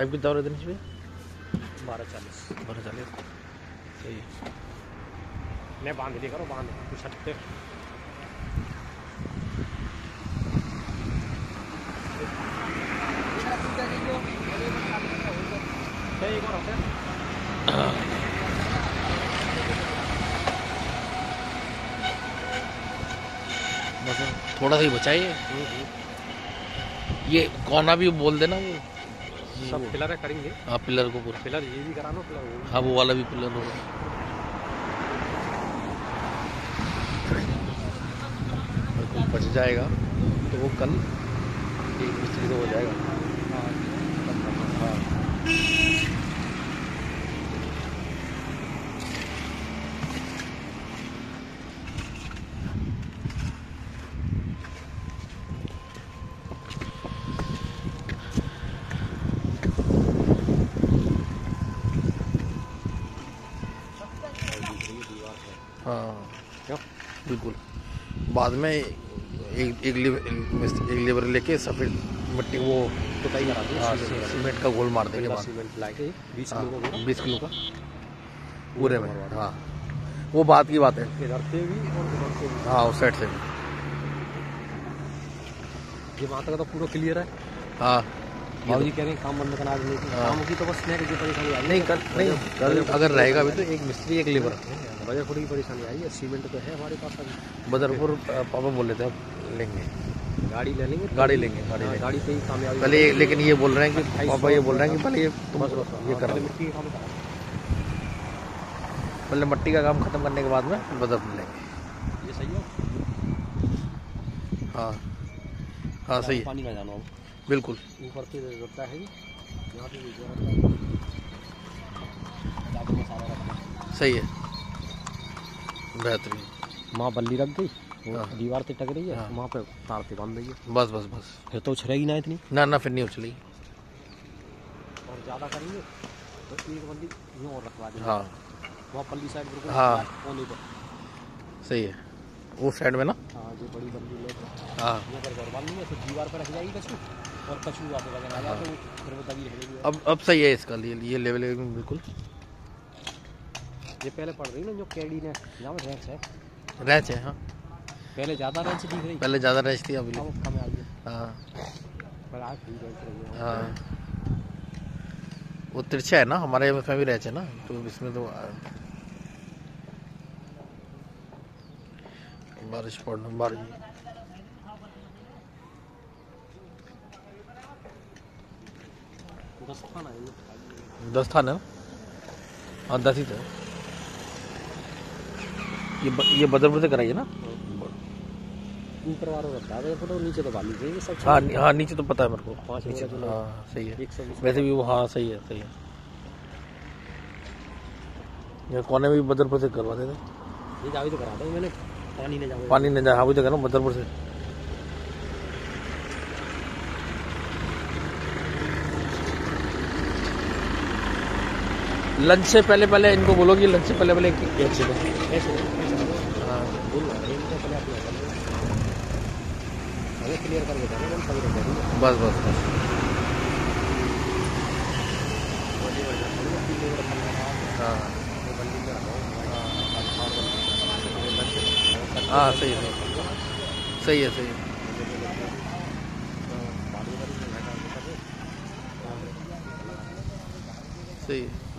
Time कितना हो रहा है दिनेश भैया? बारह चालीस। बारह चालीस। सही मैं बाँध लिया करो बाँध। कुछ हटते एक और होते थोड़ा सा ही बचाइए। ये ये कोना भी बोल देना वो। सब पिलर करेंगे। हाँ पिलर को पूरा। पिलर ये भी कराना पिलर वो हाँ वो वाला भी पिलर होगा। अगर कुछ बच जाएगा। तो वो कल एक मिस्त्री से हो जाएगा हाँ हाँ। क्यों? बिल्कुल। बाद में एक एक लेबर एक लेबर लेके सफ़ेद मिट्टी वो पुताई करा दो हाँ, सीमेंट का गोल मार देंगे बाद। सीमेंट लाके बीस हाँ, किलो का बीस किलो का। पूरे में हाँ। वो बात की बात है। इधर से भी और उधर से भी। हाँ उस साइड से भी। ये वहाँ तक तो पूरा क्लियर है। हाँ। जी कह रहे हैं काम बंद करा देने की हाँ। काम की तो बस नहीं की परेशानी आ रही नहीं कल नहीं कल अगर रहेगा भी तो एक मिस्त्री एक लेबर। वजह थोड़ी परेशानी आई है। सीमेंट तो है हमारे पास अभी। बदरपुर पापा बोल रहे थे लेंगे। गाड़ी ले लेंगे? गाड़ी लेंगे गाड़ी हाँ, लेंगे। गाड़ी पे ही कामयाबी पहले लेकिन ये बोल रहे हैं कि पापा ये बोल रहे हैं कि पहले ये तुम ये हाँ, करो। पहले मिट्टी का काम पहले मट्टी का काम खत्म करने के बाद में बदरपुर लेंगे। ये सही है? हाँ। हाँ सही है। पानी का जाना बिल्कुल। ऊपर से लगता है यहाँ पे सही है। बेहतरीन। माँ बल्ली रख गई हाँ। दीवार से टक रही है। वहाँ पे तार से बाँध है बस बस बस। फिर तो उछलेगी ना इतनी। ना ना फिर नहीं उछली और ज़्यादा करेंगे तो एक बल्ली यूँ और रखवा देंगे। हाँ। वहाँ पल्ली साइड बिल्कुल हाँ। सही है। वो साइड में ना? हाँ जो बड़ी बल्ली हाँ। यहाँ कर कर बाँध देंगे फिर दीवार पर रख जाएगी कछू और कछू वहाँ पे वगैरह आ जाते फिर वो तभी रहेगी अब अब सही है इसका ये ये लेवल बिल्कुल। ये पहले पड़ रही ना जो कैडी ने पे रैंच है। रैच है हाँ। पहले ज़्यादा रैंच दिख रही। पहले ज़्यादा रैच थी अभी कम रैंच रही है। हाँ। वो तिरछा है ना हमारे उसमें भी रैच है ना तो इसमें तो बारिश पड़ना बारिश। दस है था ना हाँ दस ही। थे ये ब, ये बदरपुर से कराइए ना। ऊपर वाला रहता है फ़ोटो नीचे तो बाली चाहिए सब हाँ नी- हाँ नीचे तो पता है मेरे को। पाँच नीचे जो हाँ सही है। वैसे भी वो हाँ सही है सही है। ये कोने में भी बदरपुर से करवा देते ये जावी तो करा था मैंने पानी ने जावे। पानी नहीं जा हाँ भी तो कह रहा हूँ बदरपुर से। लंच से पहले पहले इनको बोलो कि लंच से पहले पहले एक बस बस बस। हाँ हूँ। हाँ सही है। सही है सही है। सही है।